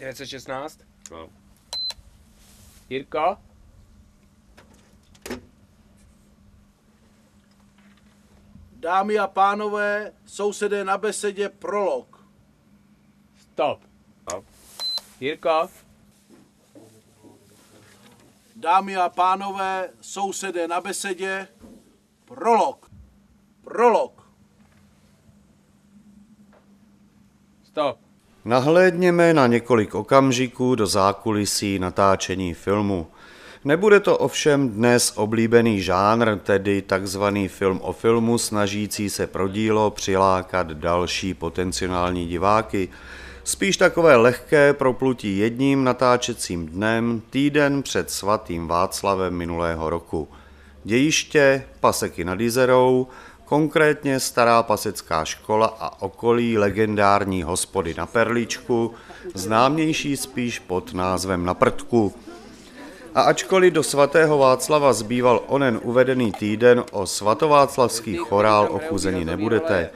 916? No. Jirko? Dámy a pánové, sousedé na besedě, prolog. Stop. Stop. Jirko? Dámy a pánové, sousedé na besedě, prolog. Prolog. Stop. Nahlédněme na několik okamžiků do zákulisí natáčení filmu. Nebude to ovšem dnes oblíbený žánr, tedy takzvaný film o filmu, snažící se pro dílo přilákat další potenciální diváky. Spíš takové lehké proplutí jedním natáčecím dnem týden před svatým Václavem minulého roku. Dějiště, paseky nad Jizerou, konkrétně stará pasecká škola a okolí legendární hospody na Perličku, známější spíš pod názvem Na Prtku. A ačkoliv do svatého Václava zbýval onen uvedený týden, o svatováclavský chorál ochuzení nebudete.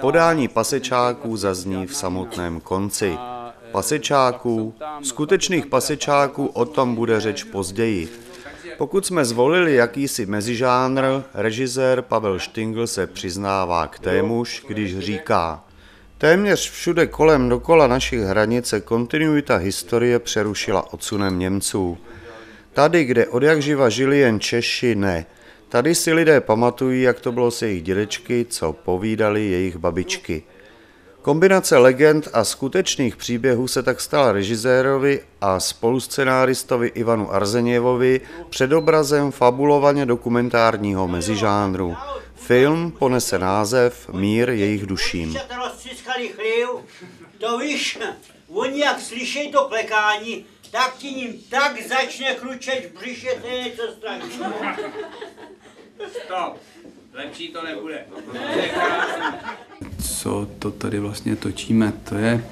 Podání pasečáků zazní v samotném konci. Pasečáků, skutečných pasečáků, o tom bude řeč později. Pokud jsme zvolili jakýsi mezižánr, režisér Pavel Štingl se přiznává k témuž, když říká Téměř všude kolem dokola našich hranic se kontinuita historie přerušila odsunem Němců. Tady, kde od jak živa žili jen Češi, ne. Tady si lidé pamatují, jak to bylo s jejich dědečky, co povídali jejich babičky. Kombinace legend a skutečných příběhů se tak stala režisérovi a spoluscenáristovi Ivanu Arzeněvovi předobrazem fabulovaně dokumentárního mezižánru. Film ponese název Mír jejich duším. Když to víš, oni jak slyšejí to klekání, tak ti ním tak začne chručet v břiše, to je něco strašného. Stop. Lepší to nebude. co to tady vlastně točíme, to je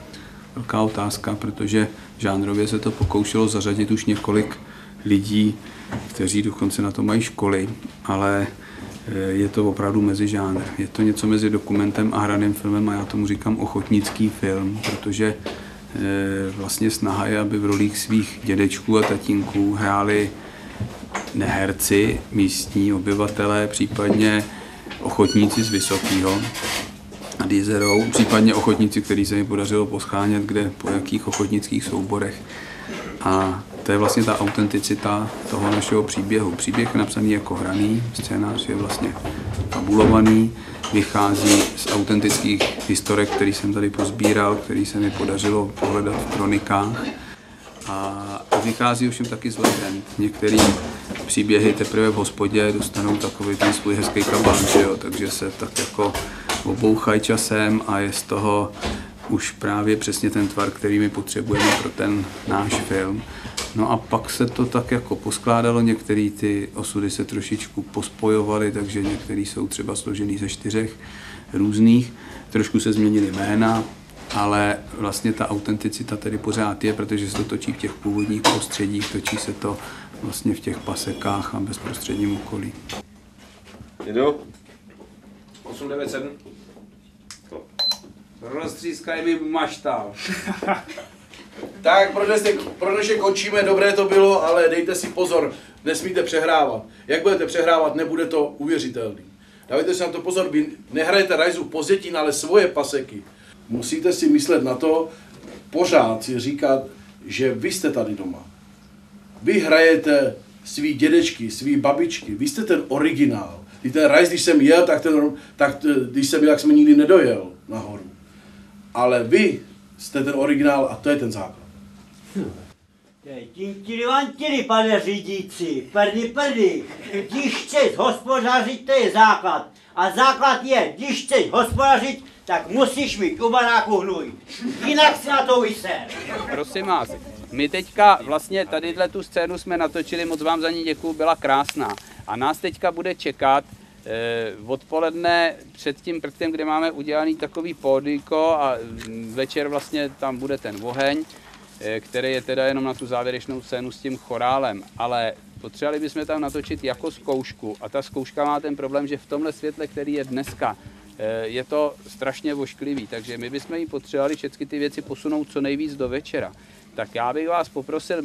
velká otázka, protože žánrově se to pokoušelo zařadit už několik lidí, kteří dokonce na to mají školy, ale eh, je to opravdu mezi žánr. Je to něco mezi dokumentem a hraným filmem a já tomu říkám ochotnický film, protože eh, vlastně snaha je, aby v rolích svých dědečků a tatínků hráli neherci, místní obyvatelé, případně ochotníci z Vysokého nad Jizerou, případně ochotníci, který se mi podařilo poschánět, kde, po jakých ochotnických souborech. A to je vlastně ta autenticita toho našeho příběhu. Příběh je napsaný jako hraný, scénář je vlastně fabulovaný, vychází z autentických historek, který jsem tady pozbíral, který se mi podařilo pohledat v kronikách. A vychází ovšem taky z legend. Některé příběhy teprve v hospodě dostanou takový ten svůj hezký kabán, že jo? takže se tak jako obouchají časem a je z toho už právě přesně ten tvar, který my potřebujeme pro ten náš film. No a pak se to tak jako poskládalo, některé ty osudy se trošičku pospojovaly, takže některé jsou třeba složený ze čtyřech různých. Trošku se změnily jména, ale vlastně ta autenticita tady pořád je, protože se to točí v těch původních prostředích, točí se to vlastně v těch pasekách a bezprostředním okolí. Jedu? 897. Roztřískaj mi maštal. Tak pro dnešek, pro dnešek končíme, dobré to bylo, ale dejte si pozor, nesmíte přehrávat. Jak budete přehrávat, nebude to uvěřitelný. Dávejte si na to pozor, vy nehrajete rajzu pozdětin, ale svoje paseky. Musíte si myslet na to, pořád si říkat, že vy jste tady doma. Vy hrajete svý dědečky, svý babičky, vy jste ten originál. Když ten rajz, když jsem jel, tak, ten, tak t- když jsem jel, tak jsme nikdy nedojel nahoru. Ale vy jste ten originál a to je ten základ. Tintili vantili, pane řídící, prdy prdy, když chceš hospodařit, to je základ. A základ je, když chceš hospodařit, tak musíš mít u baráku hnůj. Jinak si na to vyser. Prosím vás, my teďka vlastně tadyhle tu scénu jsme natočili, moc vám za ní děkuju, byla krásná. A nás teďka bude čekat eh, odpoledne před tím prtkem, kde máme udělaný takový pódiko a mm, večer vlastně tam bude ten oheň, eh, který je teda jenom na tu závěrečnou scénu s tím chorálem. Ale potřebovali bychom tam natočit jako zkoušku a ta zkouška má ten problém, že v tomhle světle, který je dneska, eh, je to strašně vošklivý, takže my bychom jí potřebovali všechny ty věci posunout co nejvíc do večera. Tak já bych vás poprosil,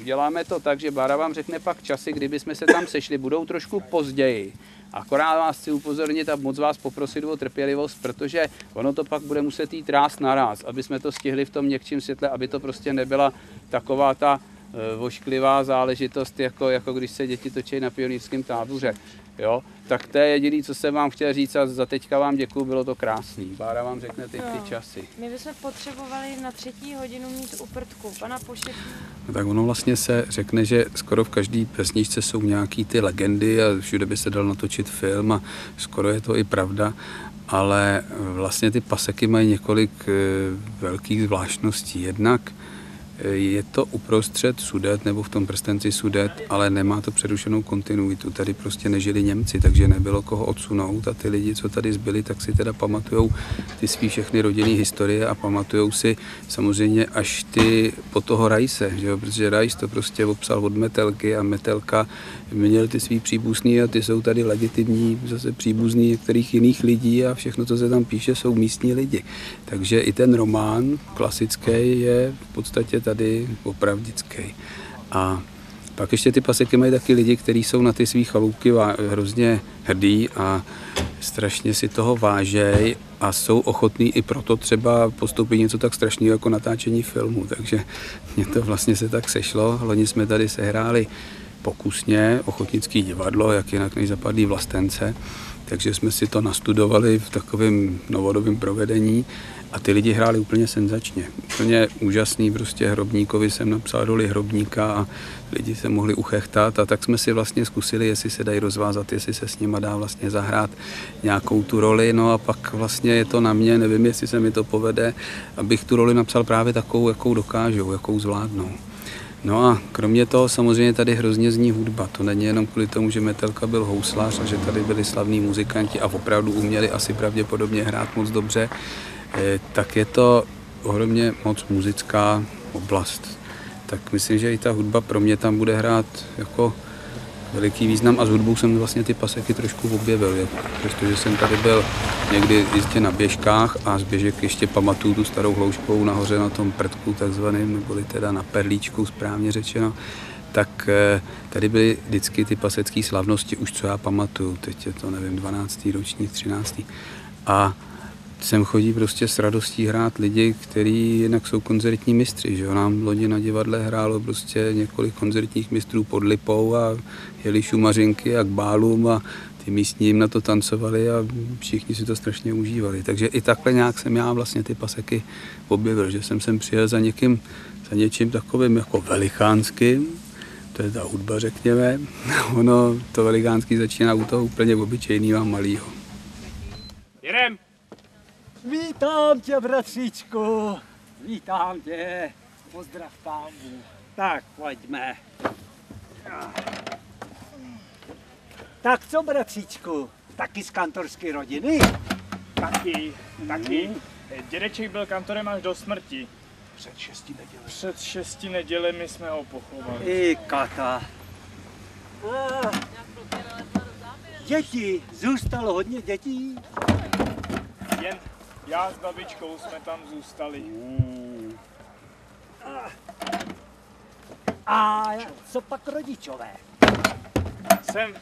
uděláme to tak, že Bára vám řekne pak časy, kdyby jsme se tam sešli, budou trošku později. Akorát vás chci upozornit a moc vás poprosit o trpělivost, protože ono to pak bude muset jít ráz naraz, aby jsme to stihli v tom měkčím světle, aby to prostě nebyla taková ta e, vošklivá záležitost, jako, jako když se děti točí na pionýrském táboře. Jo? Tak to je jediné, co jsem vám chtěl říct a za teďka vám děkuju, bylo to krásný. Bára vám řekne ty, ty časy. My bychom potřebovali na třetí hodinu mít uprtku. Pana Pošetí. No tak ono vlastně se řekne, že skoro v každé pesničce jsou nějaký ty legendy a všude by se dal natočit film a skoro je to i pravda, ale vlastně ty paseky mají několik eh, velkých zvláštností. Jednak je to uprostřed Sudet nebo v tom prstenci Sudet, ale nemá to přerušenou kontinuitu. Tady prostě nežili Němci, takže nebylo koho odsunout a ty lidi, co tady zbyli, tak si teda pamatujou ty svý všechny rodinné historie a pamatujou si samozřejmě až ty po toho Rajse, že jo? protože Rajs to prostě obsal od Metelky a Metelka měl ty svý příbuzný a ty jsou tady legitimní zase příbuzný některých jiných lidí a všechno, co se tam píše, jsou místní lidi. Takže i ten román klasický je v podstatě tady opravdický. A pak ještě ty paseky mají taky lidi, kteří jsou na ty svý chaloupky hrozně hrdí a strašně si toho vážej a jsou ochotní i proto třeba postoupit něco tak strašného jako natáčení filmu. Takže mě to vlastně se tak sešlo. Loni jsme tady sehráli pokusně ochotnický divadlo, jak jinak než zapadlý vlastence. Takže jsme si to nastudovali v takovém novodobém provedení a ty lidi hráli úplně senzačně. Úplně úžasný, prostě Hrobníkovi jsem napsal roli Hrobníka a lidi se mohli uchechtat a tak jsme si vlastně zkusili, jestli se dají rozvázat, jestli se s nima dá vlastně zahrát nějakou tu roli, no a pak vlastně je to na mě, nevím, jestli se mi to povede, abych tu roli napsal právě takovou, jakou dokážou, jakou zvládnou. No a kromě toho samozřejmě tady hrozně zní hudba. To není jenom kvůli tomu, že Metelka byl houslář a že tady byli slavní muzikanti a opravdu uměli asi pravděpodobně hrát moc dobře, eh, tak je to ohromně moc muzická oblast. Tak myslím, že i ta hudba pro mě tam bude hrát jako veliký význam a s hudbou jsem vlastně ty paseky trošku objevil, protože jsem tady byl někdy jistě na běžkách a z běžek ještě pamatuju tu starou hlouškou nahoře na tom prdku takzvaným, neboli teda na perlíčku správně řečeno, tak eh, tady byly vždycky ty pasecké slavnosti, už co já pamatuju, teď je to nevím, 12. ročník, 13. A sem chodí prostě s radostí hrát lidi, kteří jinak jsou koncertní mistři. Že jo? Nám loni na divadle hrálo prostě několik koncertních mistrů pod Lipou a jeli šumařinky a k bálům a ty místní jim na to tancovali a všichni si to strašně užívali. Takže i takhle nějak jsem já vlastně ty paseky objevil, že jsem sem přijel za někým, za něčím takovým jako velikánským, to je ta hudba, řekněme. Ono, to velikánský začíná u toho úplně obyčejného a malého. Jedem! Vítám tě, bratříčku. Vítám tě. Pozdrav pámu. Tak, pojďme. Tak co, bratříčku? Taky z kantorské rodiny? Taky, taky. Dědeček byl kantorem až do smrti. Před šesti neděli. Před šesti nedělemi jsme ho pochovali. I kata. Děti, zůstalo hodně dětí. Jen já s babičkou jsme tam zůstali. A co pak rodičové? Jsem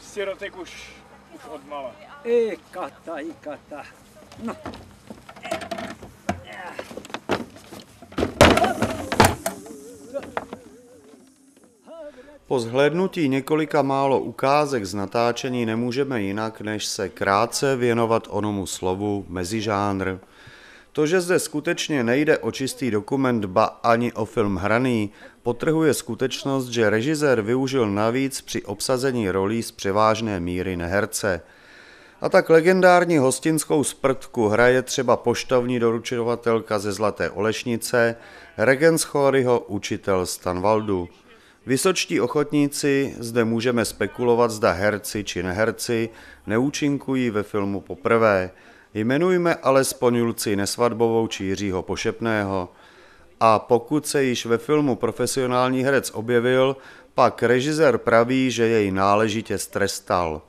sirotek už, už od mala. I kata, i kata. No. Po zhlédnutí několika málo ukázek z natáčení nemůžeme jinak, než se krátce věnovat onomu slovu mezižánr. To, že zde skutečně nejde o čistý dokument, ba ani o film hraný, potrhuje skutečnost, že režisér využil navíc při obsazení rolí z převážné míry neherce. A tak legendární hostinskou sprtku hraje třeba poštovní doručovatelka ze Zlaté Olešnice, Regenschoryho učitel Stanvaldu. Vysočtí ochotníci zde můžeme spekulovat, zda herci či neherci neúčinkují ve filmu poprvé. Jmenujme alespoň Julci Nesvadbovou či Jiřího Pošepného. A pokud se již ve filmu profesionální herec objevil, pak režisér praví, že jej náležitě strestal.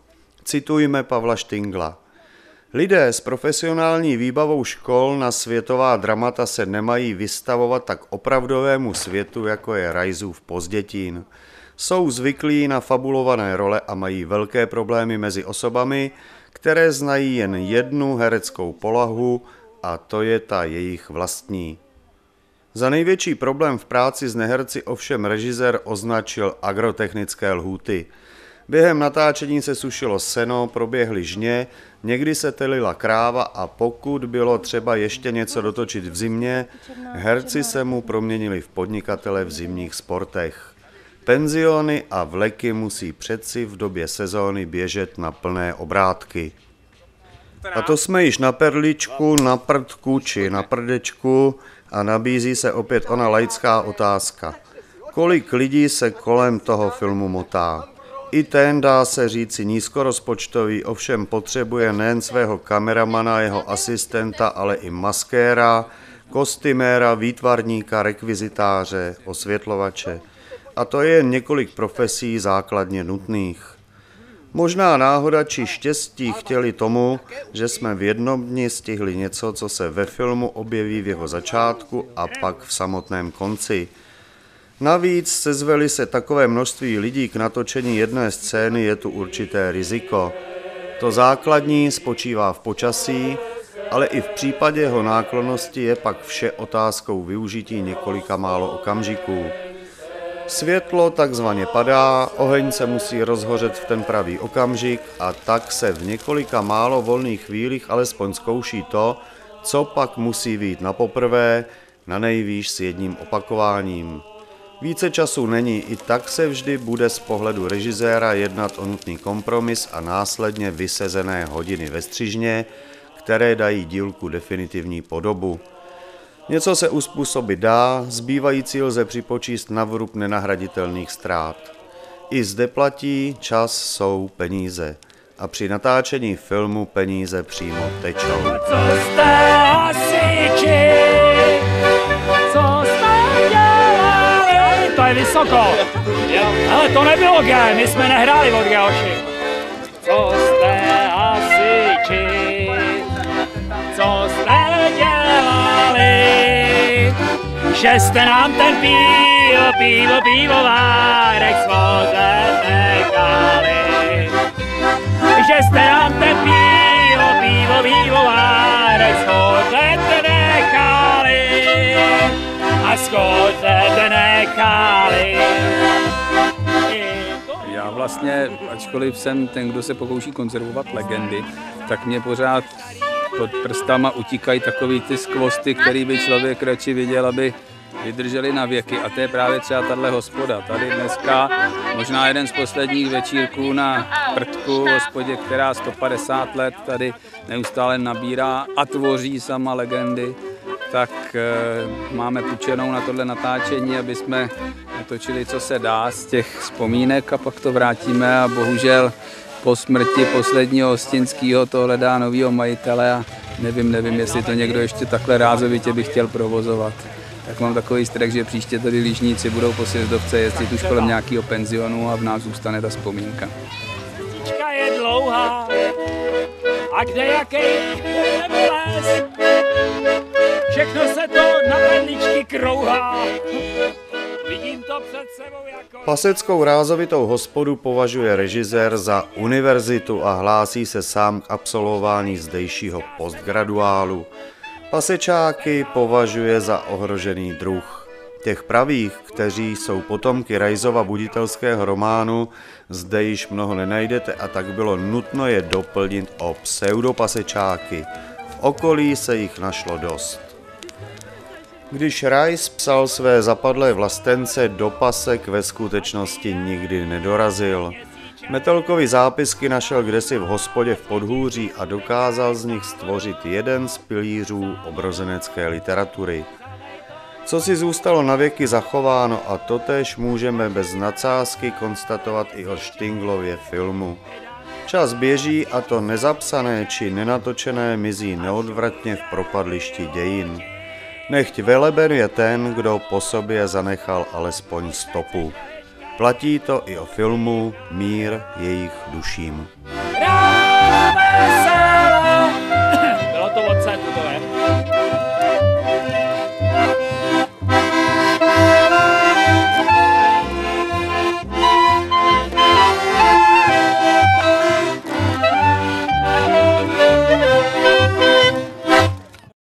Citujme Pavla Štingla. Lidé s profesionální výbavou škol na světová dramata se nemají vystavovat tak opravdovému světu, jako je Rajzův Pozdětín. Jsou zvyklí na fabulované role a mají velké problémy mezi osobami, které znají jen jednu hereckou polahu a to je ta jejich vlastní. Za největší problém v práci s neherci ovšem režisér označil agrotechnické lhůty. Během natáčení se sušilo seno, proběhly žně, někdy se telila kráva a pokud bylo třeba ještě něco dotočit v zimě, herci se mu proměnili v podnikatele v zimních sportech. Penziony a vleky musí přeci v době sezóny běžet na plné obrátky. A to jsme již na perličku, na prdku či na prdečku a nabízí se opět ona laická otázka. Kolik lidí se kolem toho filmu motá? I ten, dá se říci, nízkorozpočtový, ovšem potřebuje nejen svého kameramana, jeho asistenta, ale i maskéra, kostyméra, výtvarníka, rekvizitáře, osvětlovače. A to je jen několik profesí základně nutných. Možná náhoda či štěstí chtěli tomu, že jsme v jednom dni stihli něco, co se ve filmu objeví v jeho začátku a pak v samotném konci. Navíc sezveli se takové množství lidí k natočení jedné scény, je tu určité riziko. To základní spočívá v počasí, ale i v případě jeho náklonnosti je pak vše otázkou využití několika málo okamžiků. Světlo takzvaně padá, oheň se musí rozhořet v ten pravý okamžik a tak se v několika málo volných chvílích alespoň zkouší to, co pak musí být na poprvé, na nejvýš s jedním opakováním. Více času není, i tak se vždy bude z pohledu režiséra jednat o nutný kompromis a následně vysezené hodiny ve střižně, které dají dílku definitivní podobu. Něco se uspůsobit dá, zbývající lze připočíst na vrub nenahraditelných ztrát. I zde platí, čas jsou peníze. A při natáčení filmu peníze přímo tečou. Co jste je vysoko. Ale to nebylo G, my jsme nehráli od G. Co jste hasiči? Co jste dělali? Že jste nám ten pivo, pivo, pivovárek svoze nechali. Že jste nám ten pivo, pivo, pivovárek svoze nechali. Já vlastně, ačkoliv jsem ten, kdo se pokouší konzervovat legendy, tak mě pořád pod prstama utíkají takový ty skvosty, který by člověk radši viděl, aby vydrželi na věky. A to je právě třeba tahle hospoda. Tady dneska možná jeden z posledních večírků na Prtku, hospodě, která 150 let tady neustále nabírá a tvoří sama legendy tak e, máme půjčenou na tohle natáčení, aby jsme natočili, co se dá z těch vzpomínek a pak to vrátíme a bohužel po smrti posledního hostinského to hledá novýho majitele a nevím, nevím, jestli to někdo ještě takhle rázovitě by chtěl provozovat. Tak mám takový strach, že příště tady lížníci budou po sjezdovce jezdit už kolem nějakého penzionu a v nás zůstane ta vzpomínka. Cestička je dlouhá a kde jaký les. Všechno se to na perličky krouhá. Vidím to před sebou jako... Paseckou rázovitou hospodu považuje režisér za univerzitu a hlásí se sám k absolvování zdejšího postgraduálu. Pasečáky považuje za ohrožený druh. Těch pravých, kteří jsou potomky Rajzova buditelského románu, zde již mnoho nenajdete a tak bylo nutno je doplnit o pseudopasečáky. V okolí se jich našlo dost. Když Rice psal své zapadlé vlastence, do pasek ve skutečnosti nikdy nedorazil. Metelkovi zápisky našel kdesi v hospodě v Podhůří a dokázal z nich stvořit jeden z pilířů obrozenecké literatury. Co si zůstalo navěky zachováno a totéž můžeme bez nadsázky konstatovat i o Štinglově filmu. Čas běží a to nezapsané či nenatočené mizí neodvratně v propadlišti dějin. Nechť veleben je ten, kdo po sobě zanechal alespoň stopu. Platí to i o filmu Mír jejich duším.